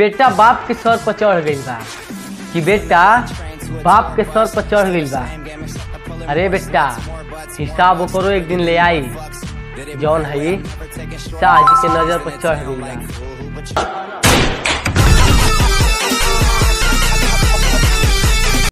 बेटा बाप के सर पर चढ़ गई बा। कि बेटा, बाप के सर पर चढ़ गई बा। अरे बेटा, हिसाब करो एक दिन ले आई। जौन है शाह जी के नज़र पर चढ़ गई बा।